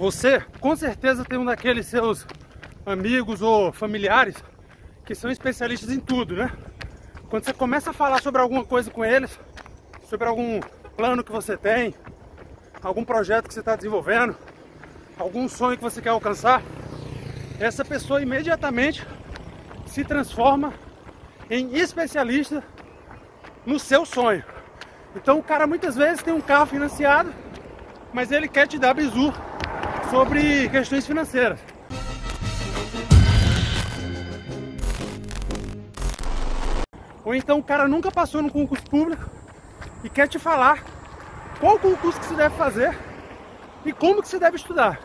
Você com certeza tem um daqueles seus amigos ou familiares que são especialistas em tudo, né? Quando você começa a falar sobre alguma coisa com eles, sobre algum plano que você tem, algum projeto que você está desenvolvendo, algum sonho que você quer alcançar, essa pessoa imediatamente se transforma em especialista no seu sonho. Então o cara muitas vezes tem um carro financiado, mas ele quer te dar bizu sobre questões financeiras. Ou então o cara nunca passou no concurso público e quer te falar qual concurso que você deve fazer e como que você deve estudar.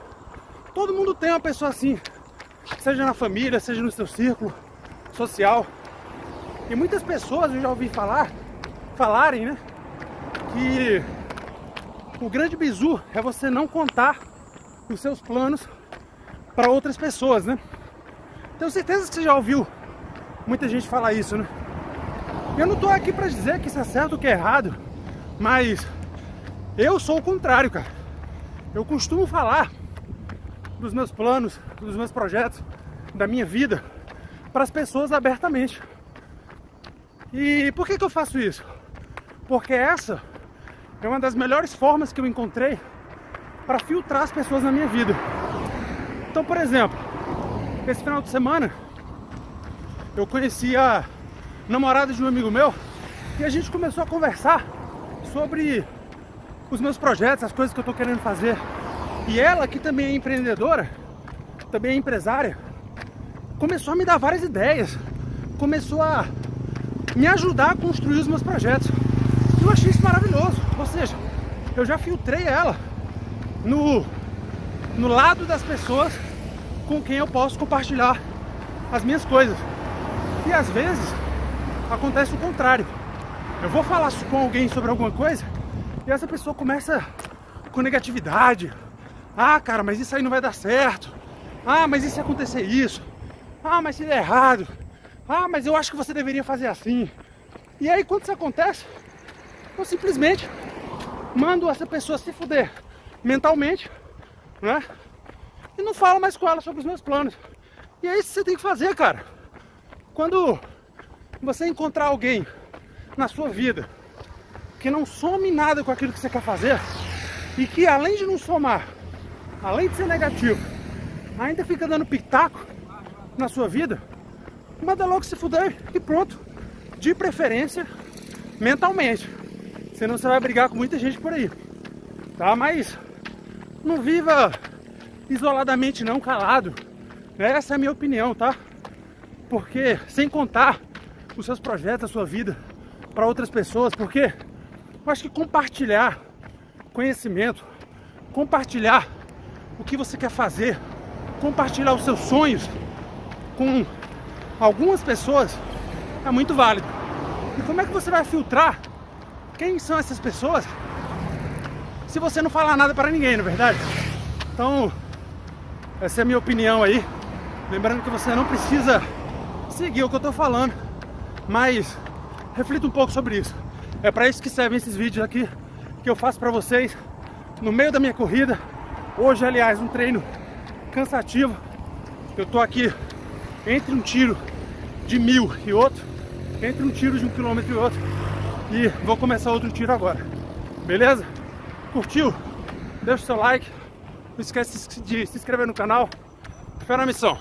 Todo mundo tem uma pessoa assim, seja na família, seja no seu círculo social. E muitas pessoas eu já ouvi falar, falarem, né, que o grande bizu é você não contar os seus planos para outras pessoas, né? Tenho certeza que você já ouviu muita gente falar isso, né? Eu não tô aqui para dizer que isso é certo ou que é errado, mas eu sou o contrário, cara. Eu costumo falar dos meus planos, dos meus projetos, da minha vida para as pessoas abertamente. E por que, que eu faço isso? Porque essa é uma das melhores formas que eu encontrei para filtrar as pessoas na minha vida. Então, por exemplo, esse final de semana eu conheci a namorada de um amigo meu e a gente começou a conversar sobre os meus projetos, as coisas que eu estou querendo fazer. E ela, que também é empreendedora, também é empresária, começou a me dar várias ideias, começou a me ajudar a construir os meus projetos. Eu achei isso maravilhoso. Ou seja, eu já filtrei ela no, no lado das pessoas com quem eu posso compartilhar as minhas coisas. E às vezes acontece o contrário. Eu vou falar com alguém sobre alguma coisa e essa pessoa começa com negatividade. Ah, cara, mas isso aí não vai dar certo. Ah, mas e se acontecer isso? Ah, mas se der errado. Ah, mas eu acho que você deveria fazer assim. E aí, quando isso acontece, eu simplesmente mando essa pessoa se fuder mentalmente, né? E não falo mais com ela sobre os meus planos. E é isso que você tem que fazer, cara. Quando você encontrar alguém na sua vida que não some nada com aquilo que você quer fazer e que além de não somar, além de ser negativo, ainda fica dando pitaco na sua vida, manda logo se fuder e pronto. De preferência, mentalmente. Senão você vai brigar com muita gente por aí. Tá? Mas não viva isoladamente não, calado. Essa é a minha opinião, tá? Porque sem contar os seus projetos, a sua vida para outras pessoas, porque eu acho que compartilhar conhecimento, compartilhar o que você quer fazer, compartilhar os seus sonhos com algumas pessoas é muito válido. E como é que você vai filtrar quem são essas pessoas se você não falar nada para ninguém, na é verdade? Então, essa é a minha opinião aí. Lembrando que você não precisa seguir o que eu estou falando, mas reflita um pouco sobre isso. É para isso que servem esses vídeos aqui que eu faço para vocês no meio da minha corrida. Hoje, aliás, um treino cansativo. Eu tô aqui entre um tiro de mil e outro, entre um tiro de um quilômetro e outro, e vou começar outro tiro agora. Beleza? Curtiu? Deixa o seu like. Não esquece de se inscrever no canal. Fé na missão.